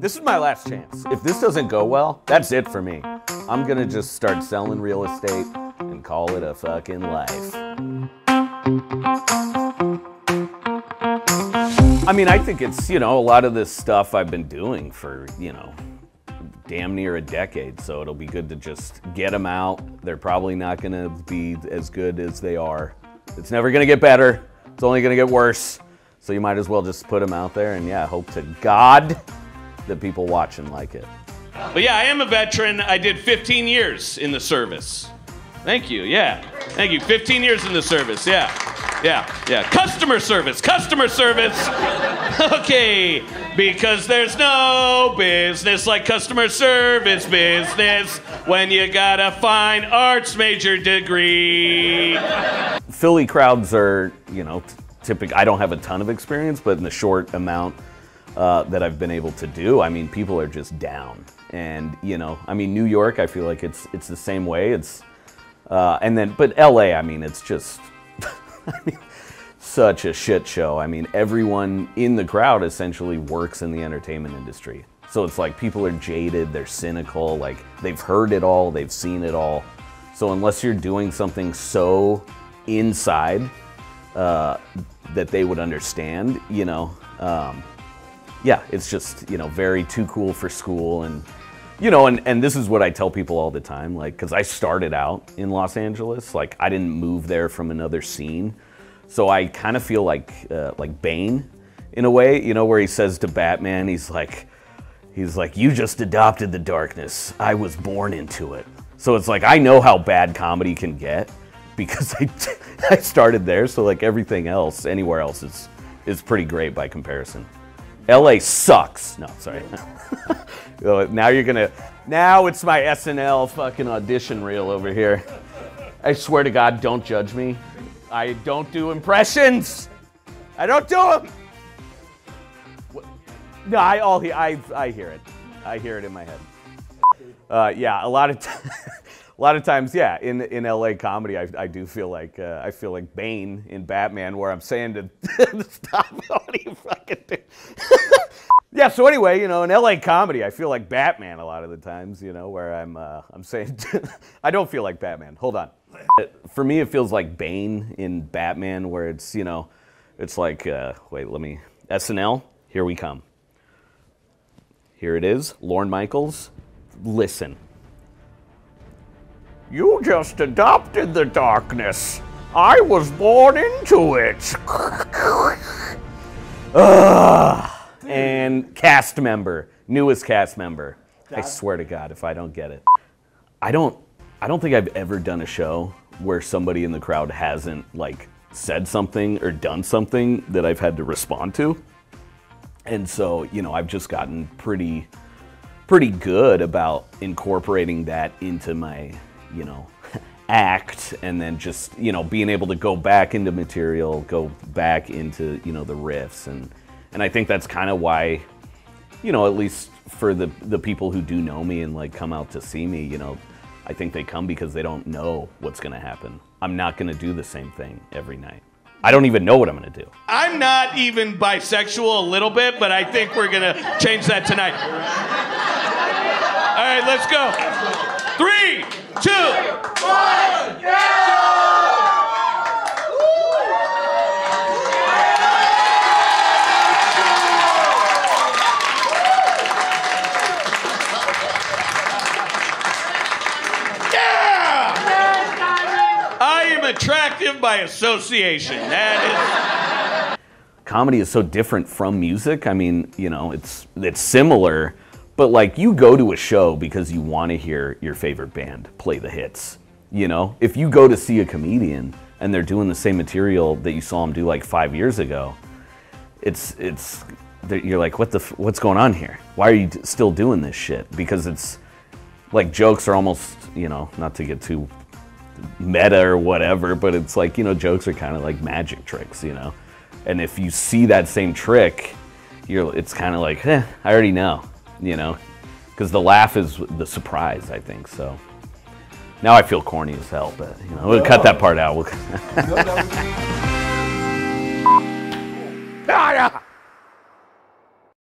This is my last chance. If this doesn't go well, that's it for me. I'm gonna just start selling real estate and call it a fucking life. I mean, I think it's, you know, a lot of this stuff I've been doing for, you know, damn near a decade. So it'll be good to just get them out. They're probably not to be as good as they are. It's never to get better. It's only to get worse. So you might as well just put them out there and yeah, hope to God that people watching like it. But yeah, I am a veteran. I did 15 years in the service. Thank you. Yeah. Thank you. 15 years in the service. Yeah. Yeah. Yeah. Customer service. Customer service. okay. Because there's no business like customer service business when you got a fine arts major degree. Philly crowds are, you know, I don't have a ton of experience, but in the short amount uh, that I've been able to do, I mean, people are just down. And you know, I mean, New York, I feel like it's it's the same way. It's uh, and then, but LA, I mean, it's just, I mean, such a shit show. I mean, everyone in the crowd essentially works in the entertainment industry. So it's like people are jaded, they're cynical, like they've heard it all, they've seen it all. So unless you're doing something so inside uh, that they would understand, you know, um, yeah, it's just, you know, very too cool for school and you know, and, and this is what I tell people all the time, like, because I started out in Los Angeles, like, I didn't move there from another scene. So I kind of feel like, uh, like Bane in a way, you know, where he says to Batman, he's like, he's like, you just adopted the darkness. I was born into it. So it's like, I know how bad comedy can get because I, I started there. So like everything else, anywhere else is, is pretty great by comparison. LA sucks. No, sorry. now you're gonna, now it's my SNL fucking audition reel over here. I swear to God, don't judge me. I don't do impressions. I don't do them. No, I all I I hear it. I hear it in my head. Uh, yeah, a lot of. A lot of times, yeah, in in LA comedy, I, I do feel like uh, I feel like Bane in Batman, where I'm saying to stop. What do you fucking do? yeah. So anyway, you know, in LA comedy, I feel like Batman a lot of the times. You know, where I'm uh, I'm saying I don't feel like Batman. Hold on. For me, it feels like Bane in Batman, where it's you know, it's like uh, wait, let me SNL. Here we come. Here it is, Lorne Michaels. Listen. You just adopted the darkness. I was born into it. Ugh. And cast member, newest cast member. I swear to God, if I don't get it, I don't. I don't think I've ever done a show where somebody in the crowd hasn't like said something or done something that I've had to respond to. And so, you know, I've just gotten pretty pretty good about incorporating that into my, you know, act and then just, you know, being able to go back into material, go back into, you know, the riffs and and I think that's kind of why you know, at least for the the people who do know me and like come out to see me, you know, I think they come because they don't know what's going to happen. I'm not going to do the same thing every night. I don't even know what I'm going to do. I'm not even bisexual a little bit, but I think we're going to change that tonight. All right, let's go. Three, two, one, Yeah! I am attractive by association. That comedy is so different from music. I mean, you know, it's it's similar, but like you go to a show because you want to hear your favorite band play the hits. You know, if you go to see a comedian and they're doing the same material that you saw them do like five years ago, it's it's you're like, what the what's going on here? Why are you still doing this shit? Because it's like jokes are almost you know not to get too meta or whatever, but it's like, you know, jokes are kind of like magic tricks, you know? And if you see that same trick, you're, it's kind of like, eh, I already know, you know? Because the laugh is the surprise, I think, so. Now I feel corny as hell, but, you know, we'll cut that part out.